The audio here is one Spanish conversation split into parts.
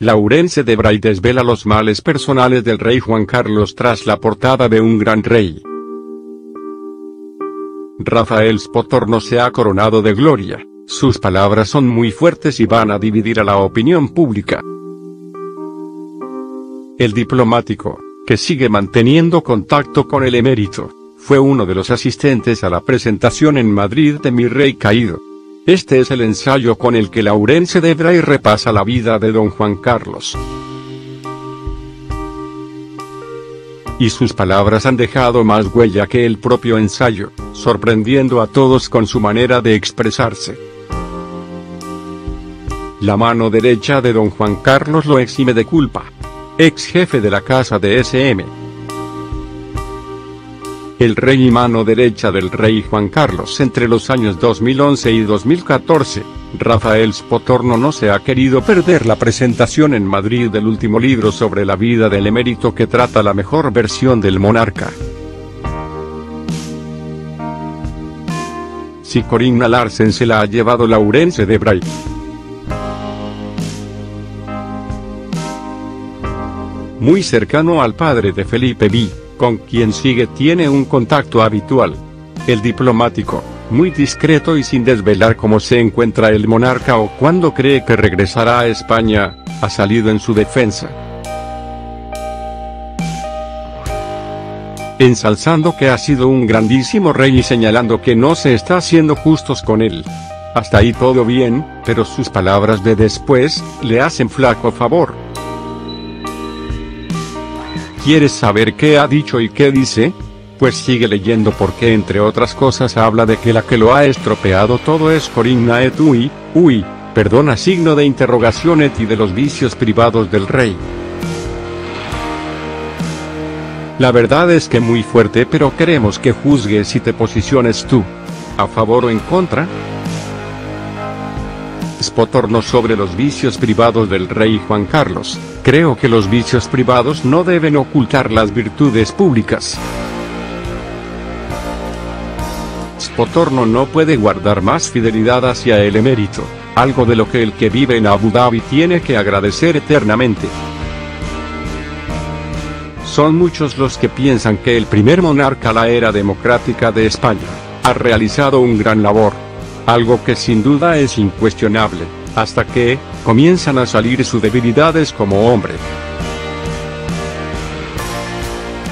Laurence de Bray desvela los males personales del rey Juan Carlos tras la portada de un gran rey. Rafael Spotorno se ha coronado de gloria, sus palabras son muy fuertes y van a dividir a la opinión pública. El diplomático, que sigue manteniendo contacto con el emérito, fue uno de los asistentes a la presentación en Madrid de Mi Rey Caído. Este es el ensayo con el que Laurence de Bray repasa la vida de don Juan Carlos. Y sus palabras han dejado más huella que el propio ensayo, sorprendiendo a todos con su manera de expresarse. La mano derecha de don Juan Carlos lo exime de culpa. Ex jefe de la casa de SM el rey y mano derecha del rey Juan Carlos entre los años 2011 y 2014, Rafael Spotorno no se ha querido perder la presentación en Madrid del último libro sobre la vida del emérito que trata la mejor versión del monarca. Si Corinna Larsen se la ha llevado Laurence de Bray. Muy cercano al padre de Felipe V con quien sigue tiene un contacto habitual. El diplomático, muy discreto y sin desvelar cómo se encuentra el monarca o cuándo cree que regresará a España, ha salido en su defensa. Ensalzando que ha sido un grandísimo rey y señalando que no se está haciendo justos con él. Hasta ahí todo bien, pero sus palabras de después, le hacen flaco favor. ¿Quieres saber qué ha dicho y qué dice? Pues sigue leyendo porque entre otras cosas habla de que la que lo ha estropeado todo es Corinna et Uy, uy, perdona signo de interrogación et y de los vicios privados del rey. La verdad es que muy fuerte pero queremos que juzgues y te posiciones tú. ¿A favor o en contra? Spotorno sobre los vicios privados del rey Juan Carlos, creo que los vicios privados no deben ocultar las virtudes públicas. Spotorno no puede guardar más fidelidad hacia el emérito, algo de lo que el que vive en Abu Dhabi tiene que agradecer eternamente. Son muchos los que piensan que el primer monarca la era democrática de España, ha realizado un gran labor, algo que sin duda es incuestionable, hasta que, comienzan a salir sus debilidades como hombre.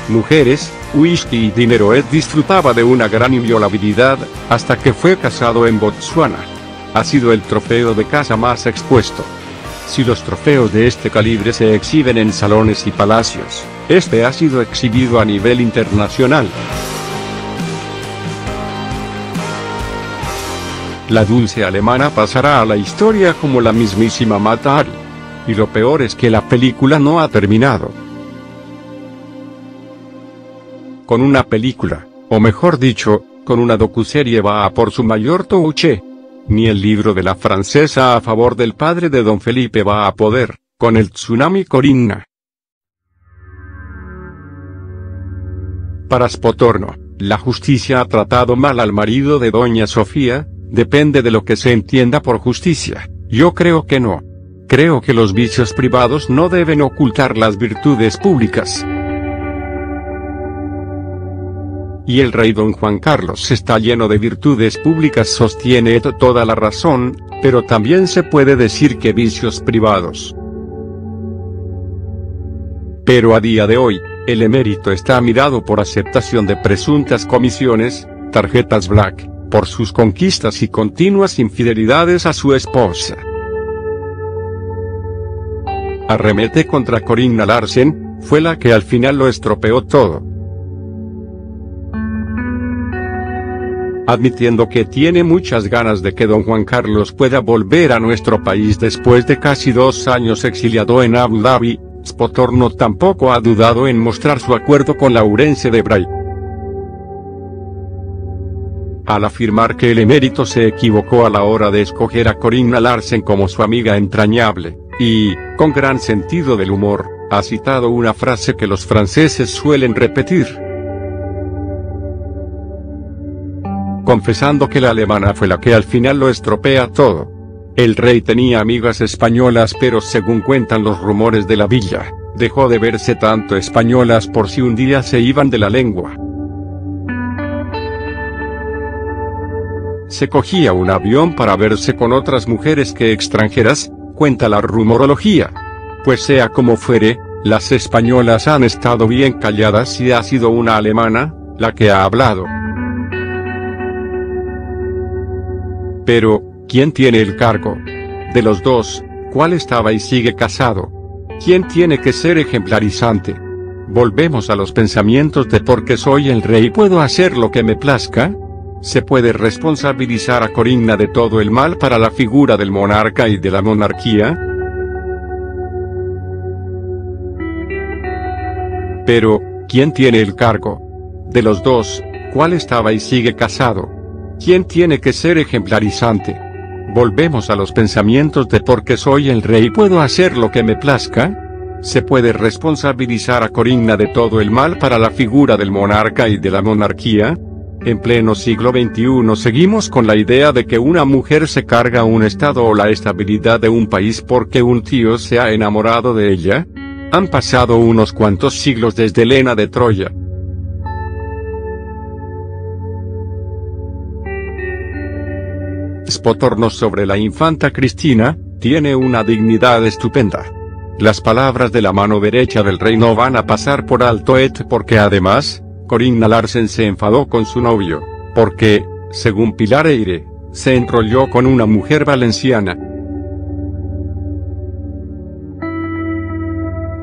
Mujeres, whisky y dinero Ed disfrutaba de una gran inviolabilidad, hasta que fue casado en Botsuana. Ha sido el trofeo de casa más expuesto. Si los trofeos de este calibre se exhiben en salones y palacios, este ha sido exhibido a nivel internacional. La dulce alemana pasará a la historia como la mismísima Mata Y lo peor es que la película no ha terminado. Con una película, o mejor dicho, con una docuserie va a por su mayor touche. Ni el libro de la francesa a favor del padre de don Felipe va a poder, con el tsunami Corinna. Para Spotorno, la justicia ha tratado mal al marido de doña Sofía, Depende de lo que se entienda por justicia. Yo creo que no. Creo que los vicios privados no deben ocultar las virtudes públicas. Y el rey don Juan Carlos está lleno de virtudes públicas sostiene toda la razón, pero también se puede decir que vicios privados. Pero a día de hoy, el emérito está mirado por aceptación de presuntas comisiones, tarjetas black, por sus conquistas y continuas infidelidades a su esposa. Arremete contra Corinna Larsen, fue la que al final lo estropeó todo. Admitiendo que tiene muchas ganas de que don Juan Carlos pueda volver a nuestro país después de casi dos años exiliado en Abu Dhabi, Spotorno tampoco ha dudado en mostrar su acuerdo con Laurence de Bray al afirmar que el emérito se equivocó a la hora de escoger a Corinna Larsen como su amiga entrañable, y, con gran sentido del humor, ha citado una frase que los franceses suelen repetir. Confesando que la alemana fue la que al final lo estropea todo. El rey tenía amigas españolas pero según cuentan los rumores de la villa, dejó de verse tanto españolas por si un día se iban de la lengua. Se cogía un avión para verse con otras mujeres que extranjeras, cuenta la rumorología. Pues sea como fuere, las españolas han estado bien calladas y ha sido una alemana, la que ha hablado. Pero, ¿quién tiene el cargo? De los dos, ¿cuál estaba y sigue casado? ¿Quién tiene que ser ejemplarizante? Volvemos a los pensamientos de porque soy el rey puedo hacer lo que me plazca. ¿Se puede responsabilizar a Corinna de todo el mal para la figura del monarca y de la monarquía? Pero, ¿quién tiene el cargo? De los dos, ¿cuál estaba y sigue casado? ¿Quién tiene que ser ejemplarizante? Volvemos a los pensamientos de porque soy el rey puedo hacer lo que me plazca. ¿Se puede responsabilizar a Corinna de todo el mal para la figura del monarca y de la monarquía? En pleno siglo XXI seguimos con la idea de que una mujer se carga un estado o la estabilidad de un país porque un tío se ha enamorado de ella. Han pasado unos cuantos siglos desde Elena de Troya. Spotorno sobre la infanta Cristina, tiene una dignidad estupenda. Las palabras de la mano derecha del rey no van a pasar por alto et porque además, Corinna Larsen se enfadó con su novio, porque, según Pilar Eire, se enrolló con una mujer valenciana.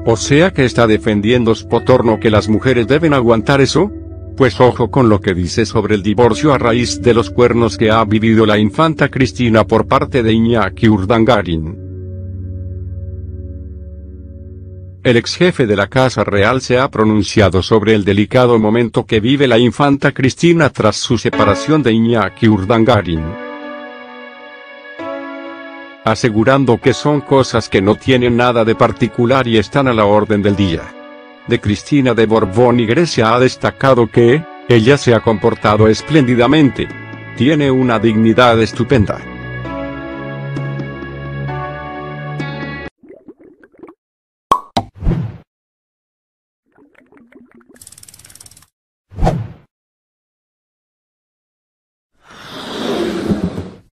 O sea que está defendiendo Spotorno que las mujeres deben aguantar eso? Pues ojo con lo que dice sobre el divorcio a raíz de los cuernos que ha vivido la infanta Cristina por parte de Iñaki Urdangarin. El ex jefe de la Casa Real se ha pronunciado sobre el delicado momento que vive la infanta Cristina tras su separación de Iñaki Urdangarin. Asegurando que son cosas que no tienen nada de particular y están a la orden del día. De Cristina de Borbón y Grecia ha destacado que, ella se ha comportado espléndidamente. Tiene una dignidad estupenda.